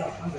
啊，他们。